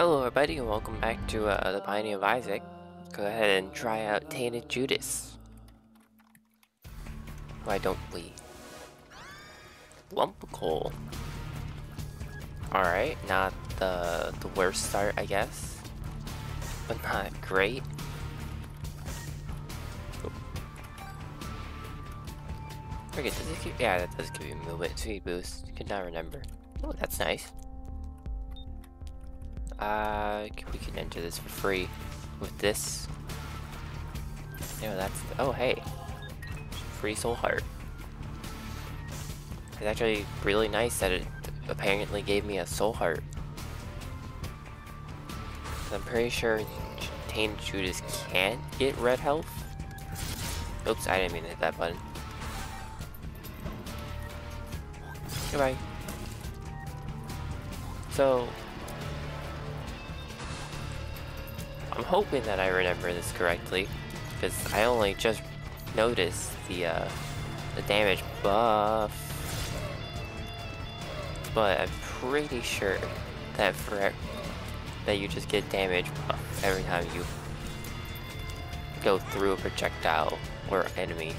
Hello everybody and welcome back to uh, the Pioneer of Isaac. Go ahead and try out Tainted Judas. Why don't we? Lump coal. Alright, not the, the worst start I guess. But not great. Oh. Okay, does it give, yeah, that does give you movement speed boost. Could not remember. Oh, that's nice. Uh, we can enter this for free with this. No, that's, oh hey, free soul heart. It's actually really nice that it apparently gave me a soul heart. I'm pretty sure Tainted Judas can't get red health. Oops, I didn't mean to hit that button. Goodbye. So, I'm hoping that I remember this correctly, because I only just noticed the, uh, the damage buff. But I'm pretty sure that for that you just get damage buff every time you go through a projectile or enemy.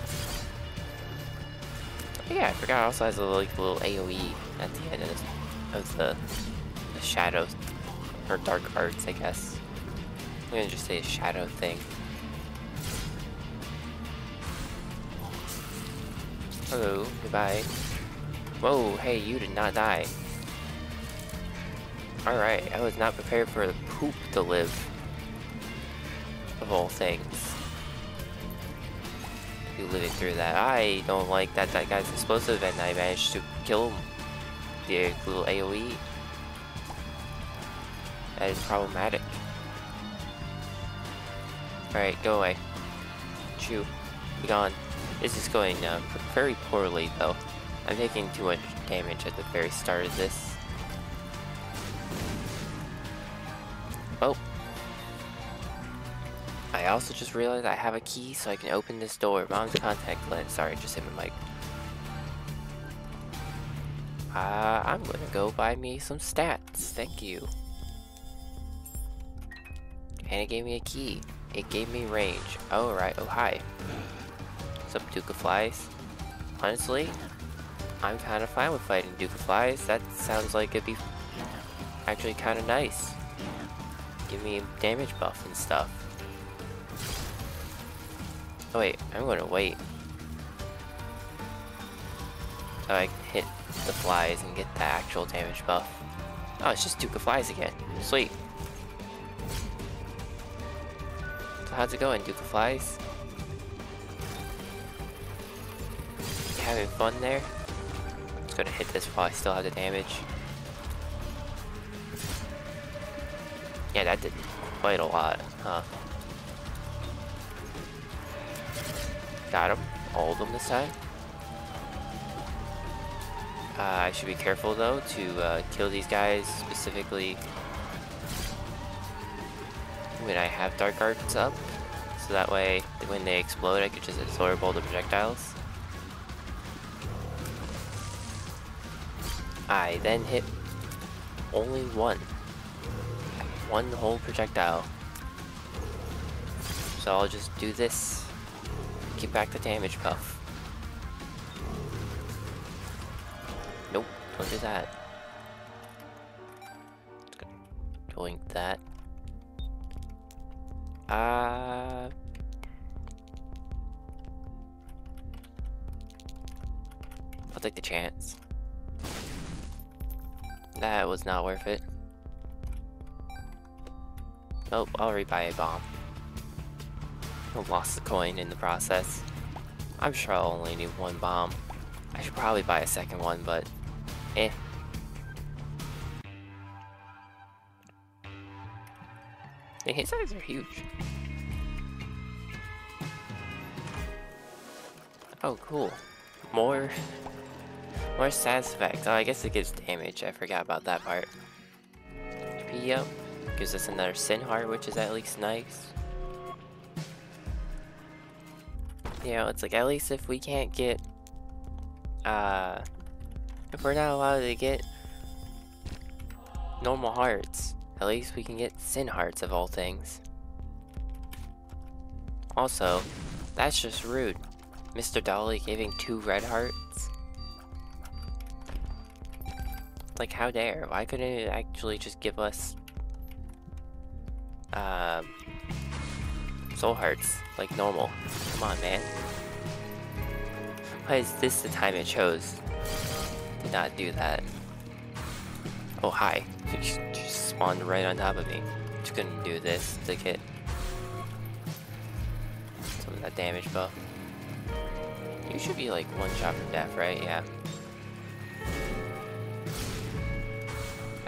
But yeah, I forgot also has a like little AoE at the end of, of the, the shadows or dark arts, I guess. I'm gonna just say a shadow thing. Hello, goodbye. Whoa, hey, you did not die. Alright, I was not prepared for the poop to live. Of all things. You living through that. I don't like that that guy's explosive and I managed to kill him. The little AoE. That is problematic. Alright, go away. Chew. Be gone. This is going uh, very poorly, though. I'm taking too much damage at the very start of this. Oh. I also just realized I have a key so I can open this door. Mom's contact lens. Sorry, just hit my mic. Uh, I'm gonna go buy me some stats. Thank you. And it gave me a key. It gave me range. Oh, right. Oh, hi. Up, Duke of Flies? Honestly, I'm kind of fine with fighting Duke of Flies. That sounds like it'd be actually kind of nice. Give me damage buff and stuff. Oh wait, I'm gonna wait. So I hit the flies and get the actual damage buff. Oh, it's just Duke of Flies again. Sweet. How's it going, Duke of Flies? You having fun there? Just gonna hit this while I still have the damage. Yeah, that did quite a lot, huh? Got him. All of them this time. Uh, I should be careful though to uh, kill these guys specifically when I have Dark Arts up, so that way when they explode I could just absorb all the projectiles. I then hit only one. One whole projectile. So I'll just do this, get back the damage buff. Nope, don't do that. Doing that. Uh... I'll take the chance. That was not worth it. Oh, I'll rebuy a bomb. I lost the coin in the process. I'm sure I'll only need one bomb. I should probably buy a second one, but eh. Hit sizes are huge. Oh, cool. More... More status effects. Oh, I guess it gives damage. I forgot about that part. HP. Gives us another Sin Heart, which is at least nice. You know, it's like, at least if we can't get... Uh... If we're not allowed to get... Normal hearts, At least we can get sin hearts of all things. Also, that's just rude. Mr. Dolly giving two red hearts? Like, how dare? Why couldn't it actually just give us... Um... Soul hearts, like normal. Come on, man. Why is this the time it chose? Did not do that. Oh, hi. You just spawned right on top of me. Just couldn't do this to get some of that damage buff. You should be like one shot from death, right? Yeah.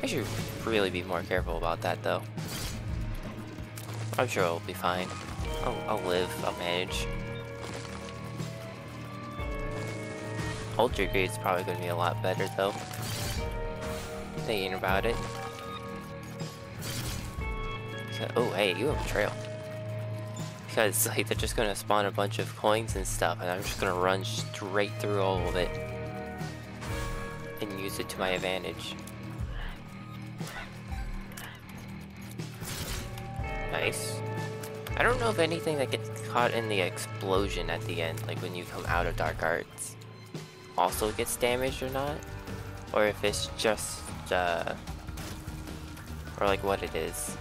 I should really be more careful about that though. I'm sure I'll be fine. I'll, I'll live, I'll manage. Ultra Greed's probably to be a lot better though. Thinking about it. Oh hey, you have a trail. Because like they're just gonna spawn a bunch of coins and stuff and I'm just gonna run straight through all of it. And use it to my advantage. Nice. I don't know if anything that gets caught in the explosion at the end, like when you come out of Dark Arts, also gets damaged or not. Or if it's just, uh, or like what it is.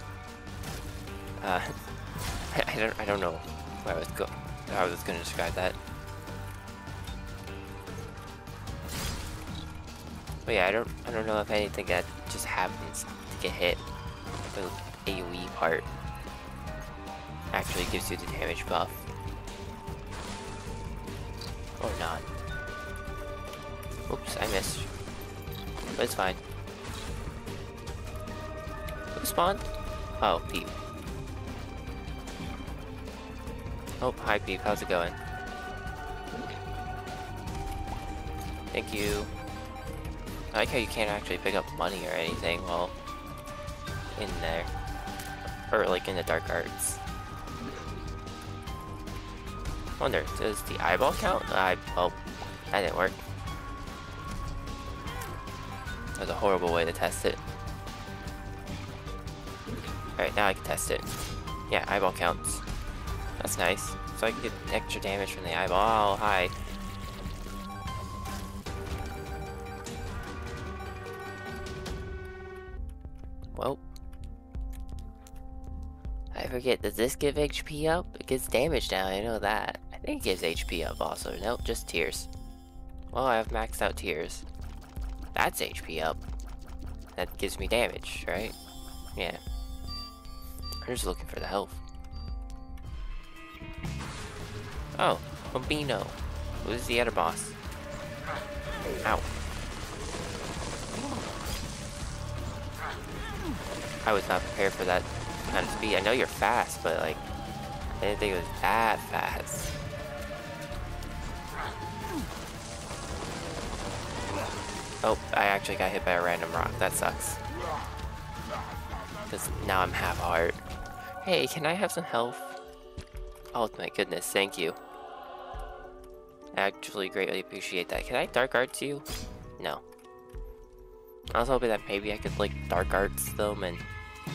Uh, I don't, I don't know where I was go how I was gonna describe that. But yeah, I don't, I don't know if anything that just happens to get hit, the AoE part, actually gives you the damage buff. Or not. Oops, I missed. But it's fine. Who spawned? Oh, Peep. Oh, hi Peep, how's it going? Thank you. I like how you can't actually pick up money or anything while in there. Or like in the dark arts. Oh, Wonder, does the eyeball count? I oh that didn't work. That was a horrible way to test it. Alright, now I can test it. Yeah, eyeball counts. That's nice. So I can get extra damage from the eyeball. Oh, hi. Well. I forget, does this give HP up? It gets damage now, I know that. Think it gives HP up also. Nope, just tears. Well, I have maxed out tears. That's HP up. That gives me damage, right? Yeah. I'm just looking for the health. Oh, Bumbino. Who's the other boss? Ow. I was not prepared for that kind of speed. I know you're fast, but like, I didn't think it was that fast. Oh, I actually got hit by a random rock. That sucks. Because now I'm half heart. Hey, can I have some health? Oh my goodness, thank you. I actually greatly appreciate that. Can I dark arts you? No. I was hoping that maybe I could like dark arts them and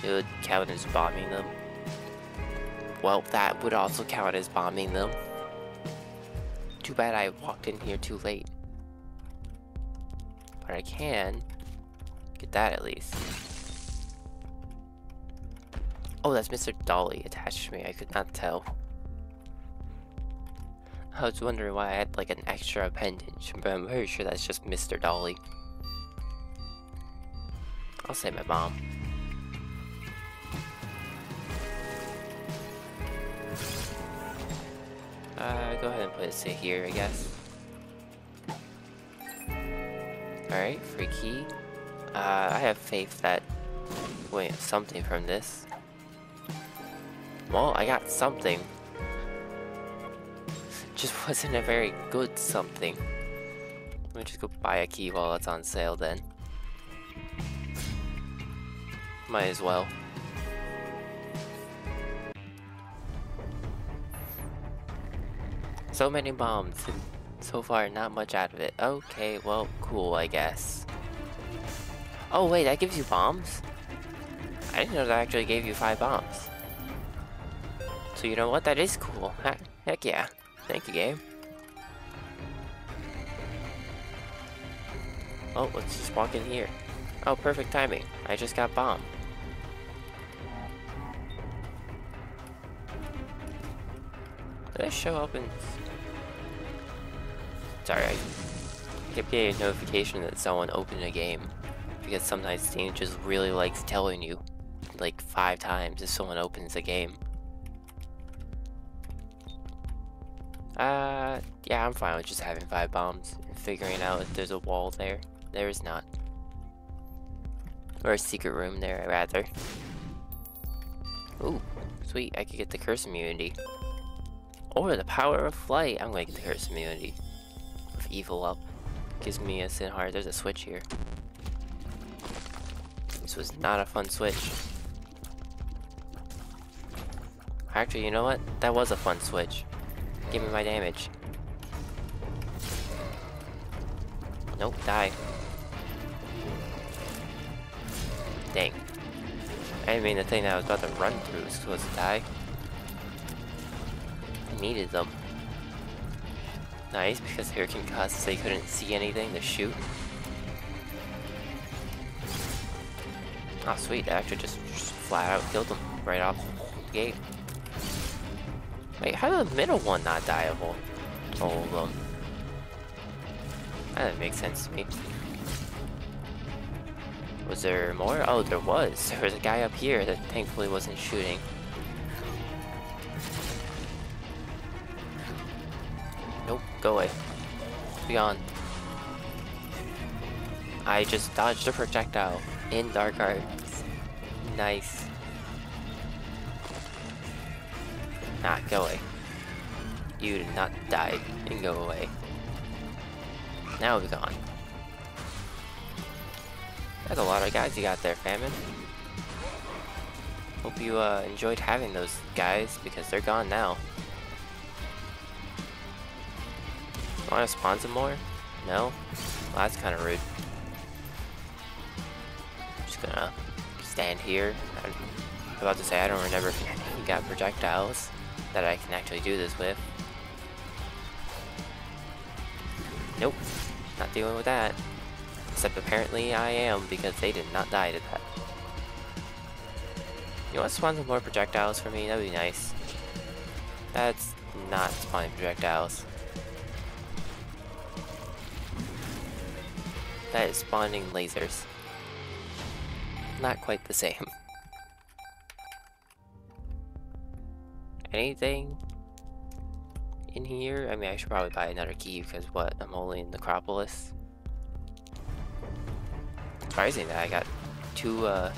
it would count as bombing them. Well, that would also count as bombing them. Too bad I walked in here too late. I can get that at least. Oh, that's Mr. Dolly attached to me. I could not tell. I was wondering why I had like an extra appendage, but I'm very sure that's just Mr. Dolly. I'll say my mom. Uh, go ahead and put it here, I guess. Alright, free key. Uh, I have faith that wait something from this. Well, I got something just wasn't a very good something. Let me just go buy a key while it's on sale then. Might as well. So many bombs, so far not much out of it. Okay, well, cool, I guess. Oh wait, that gives you bombs? I didn't know that actually gave you five bombs. So you know what? That is cool. Heck yeah. Thank you, game. Oh, let's just walk in here. Oh, perfect timing. I just got bombed. Did I show up in... Sorry, I kept getting a notification that someone opened a game. Because sometimes Steam just really likes telling you, like five times if someone opens a game. Uh, yeah, I'm fine with just having five bombs and figuring out if there's a wall there. There is not. Or a secret room there, rather. Ooh, sweet, I could get the curse immunity. Or the power of flight. I'm gonna get the curse immunity. Evil up. Gives me a sin heart. There's a switch here. This was not a fun switch. Actually, you know what? That was a fun switch. Give me my damage. Nope, die. Dang. I mean the thing that I was about to run through was supposed to die. I needed them. Nice, because they were concussed, so they couldn't see anything to shoot. Oh sweet, that actually just, just flat out killed them right off the gate. Wait, how did the middle one not die of all, all of them? That doesn't make sense to me. Was there more? Oh, there was. There was a guy up here that thankfully wasn't shooting. Go away. Be gone. I just dodged a projectile in Dark Arts. Nice. Nah, go away. You did not die and go away. Now we're gone. That's a lot of guys you got there, Famine. Hope you uh, enjoyed having those guys, because they're gone now. Want to spawn some more? No? Well, that's kind of rude. I'm Just gonna stand here. I'm about to say I don't remember if you got projectiles that I can actually do this with. Nope, not dealing with that. Except apparently I am, because they did not die to that. You want to spawn some more projectiles for me? That'd be nice. That's not spawning projectiles. That is spawning lasers. Not quite the same. Anything in here? I mean, I should probably buy another key because what? I'm only in Necropolis surprising that I got two uh,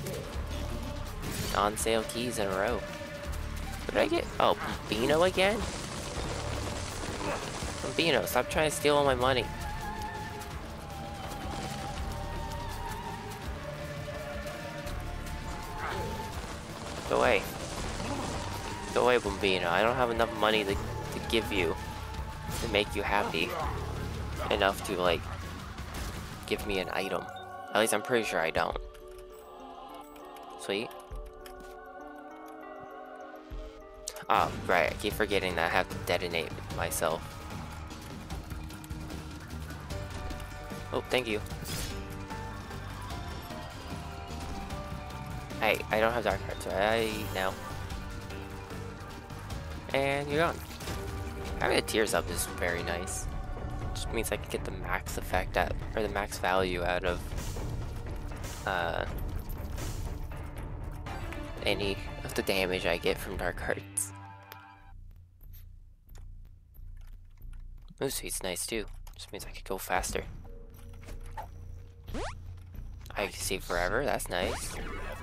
on sale keys in a row. What did I get? Oh, Bino again? Bino, stop trying to steal all my money. Bumbino. I don't have enough money to, to give you to make you happy. Enough to, like, give me an item. At least I'm pretty sure I don't. Sweet. Oh, right, I keep forgetting that I have to detonate myself. Oh, thank you. Hey, I don't have dark hearts right now. And you're gone. Having the tears up is very nice. Just means I can get the max effect at, or the max value out of uh, any of the damage I get from Dark Hearts. Move speed's nice too. Just means I could go faster. I can see forever, that's nice.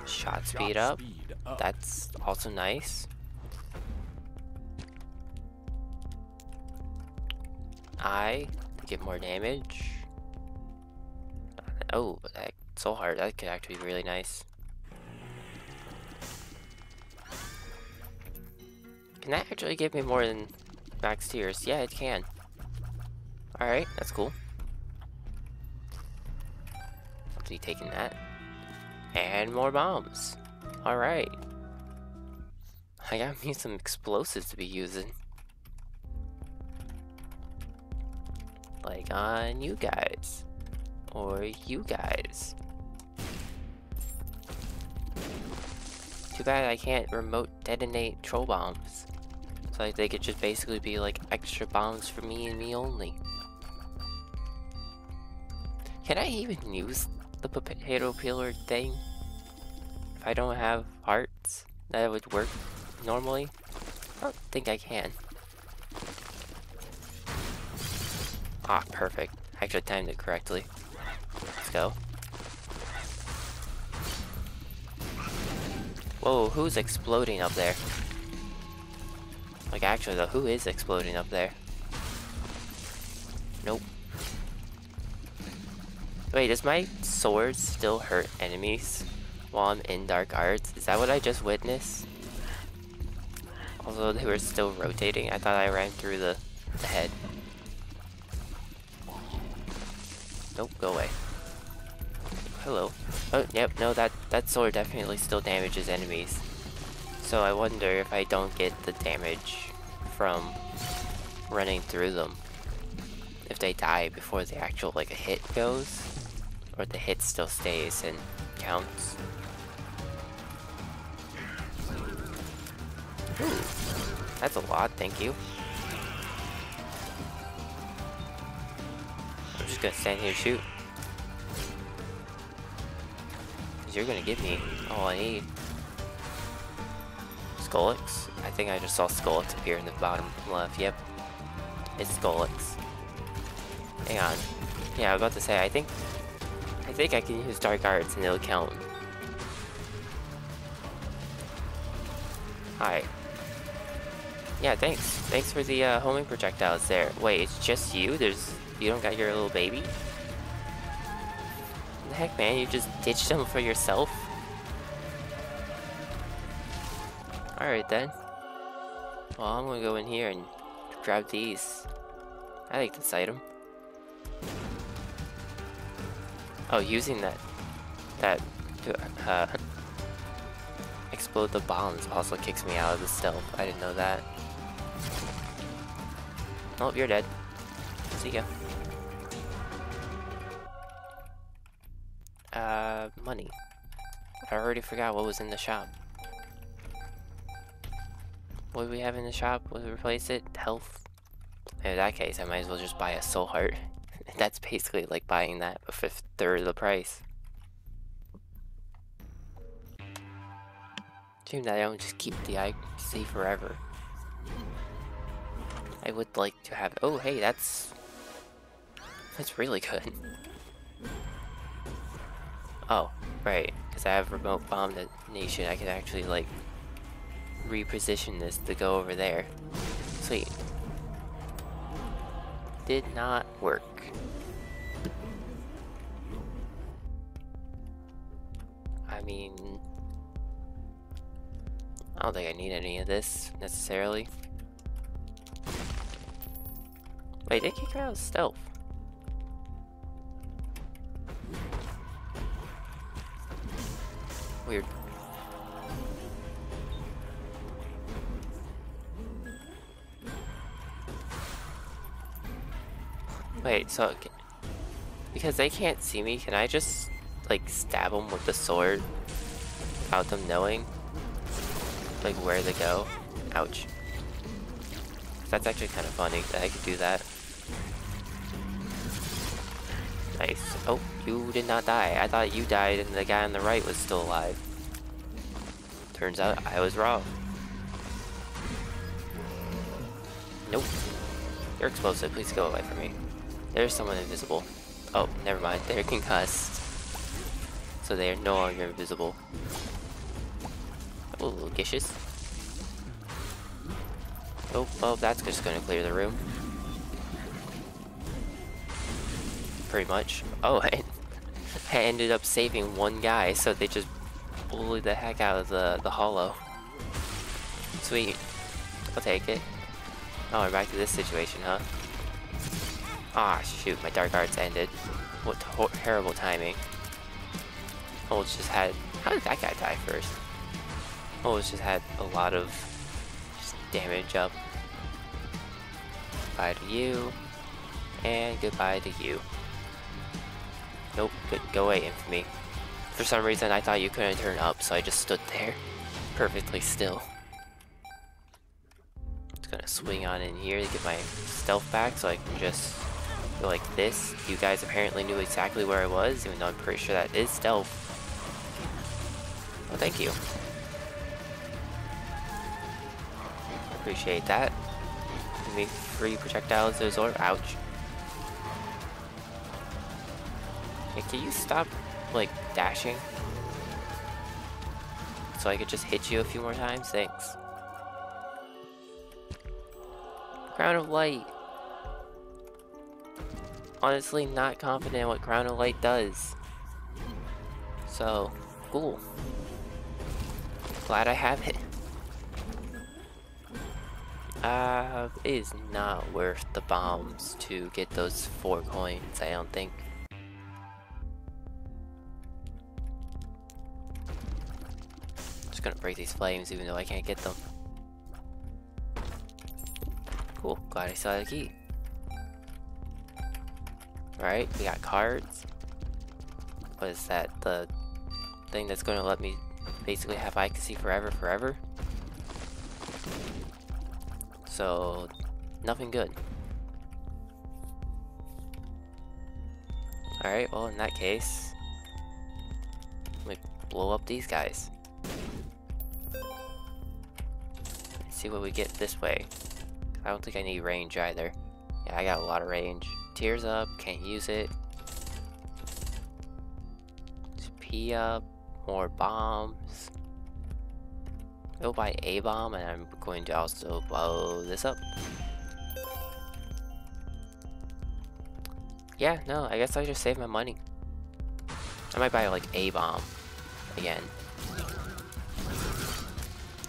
Shot speed up, that's also nice. I get more damage. Oh, that Soul Heart, that could actually be really nice. Can that actually give me more than max tears? Yeah, it can. Alright, that's cool. I'll be taking that. And more bombs. Alright. I got me some explosives to be using. Like on you guys. Or you guys. Too bad I can't remote detonate troll bombs. So like they could just basically be like extra bombs for me and me only. Can I even use the potato peeler thing? If I don't have hearts, that would work normally? I don't think I can. Ah, perfect. I actually timed it correctly. Let's go. Whoa, who's exploding up there? Like, actually, though, who is exploding up there? Nope. Wait, does my sword still hurt enemies while I'm in Dark Arts? Is that what I just witnessed? Although they were still rotating, I thought I ran through the, the head. Nope, go away. Hello. Oh, yep, no, that, that sword definitely still damages enemies. So I wonder if I don't get the damage from running through them. If they die before the actual, like, a hit goes. Or the hit still stays and counts. Ooh, that's a lot, thank you. I'm just gonna stand here and shoot. Cause you're gonna give me all I need. Scolex? I think I just saw Scolex appear in the bottom left. Yep. It's Scolex. Hang on. Yeah, I was about to say, I think... I think I can use Dark Arts and it'll count. Hi. Yeah, thanks. Thanks for the uh, homing projectiles there. Wait, it's just you? There's... You don't got your little baby? the heck, man? You just ditched them for yourself? Alright then. Well, I'm gonna go in here and grab these. I like this item. Oh, using that, that uh, explode the bombs also kicks me out of the stealth. I didn't know that. Oh, you're dead. See ya. Uh, money. I already forgot what was in the shop. What do we have in the shop? Would we replace it? Health? In that case, I might as well just buy a soul heart. That's basically like buying that for a third of the price. Shame that I don't just keep the eye safe forever. I would like to have- oh hey, that's... That's really good. Oh, right, because I have remote bomb detonation, I can actually like reposition this to go over there. Sweet. Did not work. I mean... I don't think I need any of this, necessarily. Wait, they kick her out of stealth. Weird. Wait, so... Because they can't see me, can I just, like, stab them with the sword without them knowing, like, where to go? Ouch. That's actually kind of funny that I could do that. Nice. Oh, you did not die. I thought you died and the guy on the right was still alive. Turns out I was wrong. Nope. You're explosive. Please go away from me. There's someone invisible. Oh, never mind. They're concussed. So they are no longer invisible. Oh, Gishus. Oh, well, that's just gonna clear the room. Pretty much. Oh, I, I ended up saving one guy, so they just bullied the heck out of the, the hollow. Sweet. I'll take it. Oh, we're back to this situation, huh? Ah, shoot, my Dark Arts ended. What terrible timing. Oh, just had... How did that guy die first? Almost just had a lot of damage up. Bye to you. And goodbye to you. Nope, good, go away, Infamy. For some reason, I thought you couldn't turn up, so I just stood there, perfectly still. Just gonna swing on in here to get my stealth back, so I can just go like this. You guys apparently knew exactly where I was, even though I'm pretty sure that is stealth. Oh, thank you. Appreciate that. Give me free projectiles, those or ouch. Hey, can you stop, like, dashing? So I could just hit you a few more times? Thanks. Crown of Light. Honestly, not confident what Crown of Light does. So, cool. Glad I have it. Uh, it is not worth the bombs to get those four coins, I don't think. Gonna break these flames even though I can't get them. Cool, glad I saw the key. Alright, we got cards. What is that? The thing that's gonna let me basically have I can see forever forever? So, nothing good. Alright, well in that case, let me blow up these guys. See what we get this way. I don't think I need range either. Yeah, I got a lot of range. Tears up, can't use it. P up, more bombs. Go buy a bomb, and I'm going to also blow this up. Yeah, no, I guess I just save my money. I might buy like a bomb again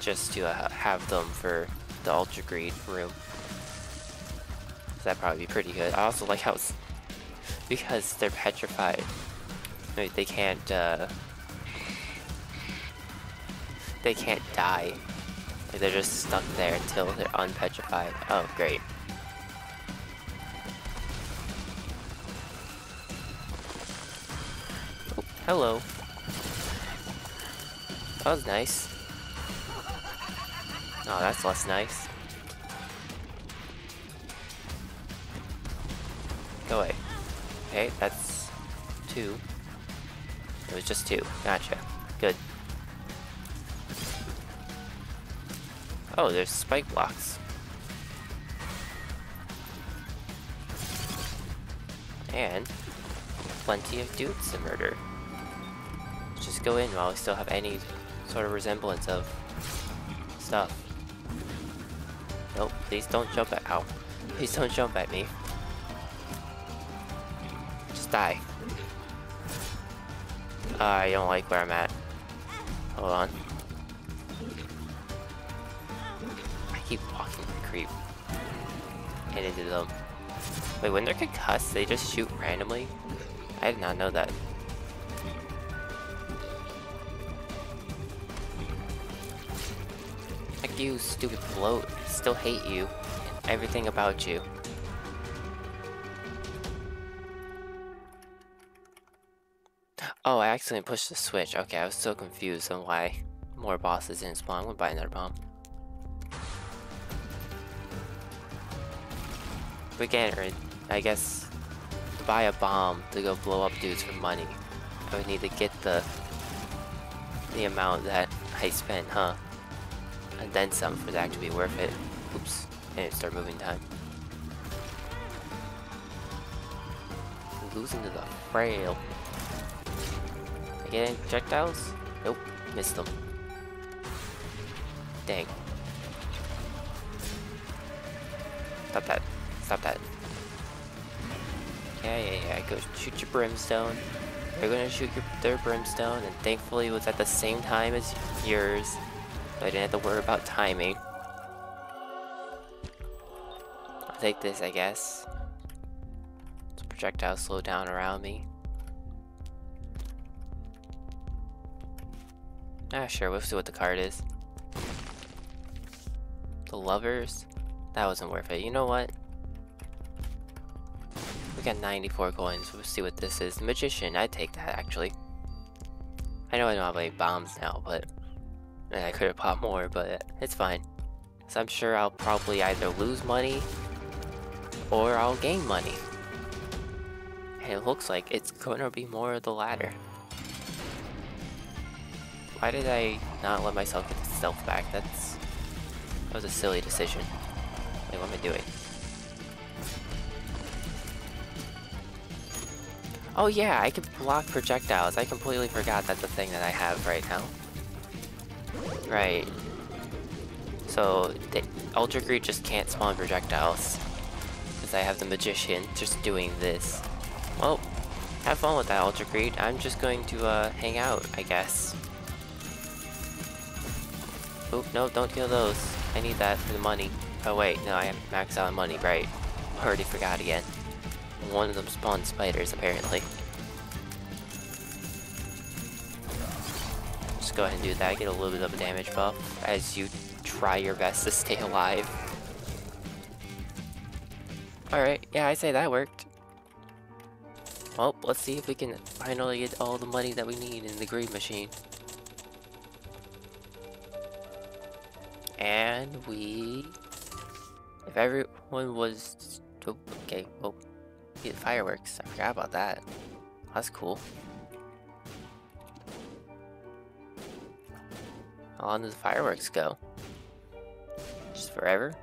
just to uh, have them for the Ultra Greed room. That'd probably be pretty good. I also like how it's because they're petrified. I mean, they can't uh, they can't die. Like they're just stuck there until they're unpetrified. Oh, great. Oh, hello. That was nice. Oh, that's less nice. Go away. Okay, that's two. It was just two. Gotcha. Good. Oh, there's spike blocks. And plenty of dudes to murder. Just go in while we still have any sort of resemblance of stuff. Nope, please don't jump at- ow. Please don't jump at me. Just die. Uh, I don't like where I'm at. Hold on. I keep walking the creep. Hit into them. Wait, when they're concussed, they just shoot randomly? I did not know that. Heck you, stupid float. Still hate you. And everything about you. Oh, I accidentally pushed the switch. Okay, I was so confused on why more bosses didn't spawn. I'm gonna buy another bomb. Again, I guess to buy a bomb to go blow up dudes for money, I would need to get the the amount that I spent, huh? and then some for that to be worth it. Oops, and start moving time. Losing to the frail. Any projectiles? Nope, missed them. Dang. Stop that. Stop that. Yeah, yeah, yeah. Go shoot your brimstone. They're gonna shoot your, their brimstone, and thankfully it was at the same time as yours. So I didn't have to worry about timing. Take this, I guess. So projectile slow down around me. Ah, sure, we'll see what the card is. The lovers? That wasn't worth it. You know what? We got 94 coins. Let's see what this is. Magician. I'd take that, actually. I know I don't have any bombs now, but... And I could have popped more, but it's fine. So I'm sure I'll probably either lose money or I'll gain money. It looks like it's gonna be more of the latter. Why did I not let myself get the stealth back? That's... That was a silly decision. Like, what am I doing? Oh yeah, I can block projectiles. I completely forgot that's a thing that I have right now. Right. So, the Ultra Greed just can't spawn projectiles. Because I have the Magician just doing this. Well, have fun with that Ultra Greed. I'm just going to uh, hang out, I guess. Oop, no, don't kill those. I need that for the money. Oh wait, no, I have max out on money, right. Already forgot again. One of them spawned spiders, apparently. Just go ahead and do that, get a little bit of a damage buff as you try your best to stay alive. Alright, yeah, I say that worked. Well, let's see if we can finally get all the money that we need in the greed machine. And we... If everyone was... Okay, oh. Get fireworks. I forgot about that. That's cool. How long does the fireworks go? Just forever?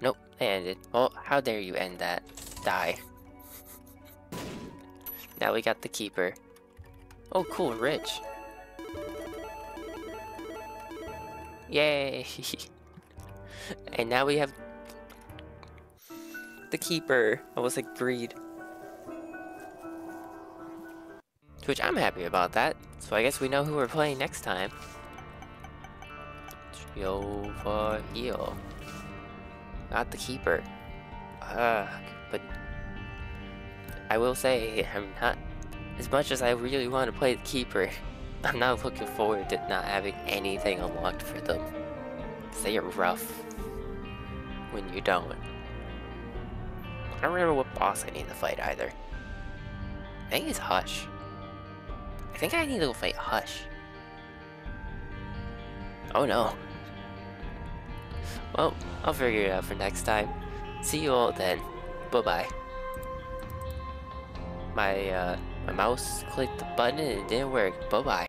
Nope, I ended. Well, how dare you end that? Die. now we got the keeper. Oh cool, rich. Yay! and now we have the keeper. I was like greed. Which I'm happy about that. So I guess we know who we're playing next time. Over here. Not the keeper. Uh, but I will say I'm not as much as I really want to play the keeper. I'm not looking forward to not having anything unlocked for them. They are rough when you don't. I don't remember what boss I need to fight either. I think it's Hush. I think I need to go fight Hush. Oh no. Well, I'll figure it out for next time. See you all then. Bye-bye. My, uh, my mouse clicked the button and it didn't work. Bye-bye.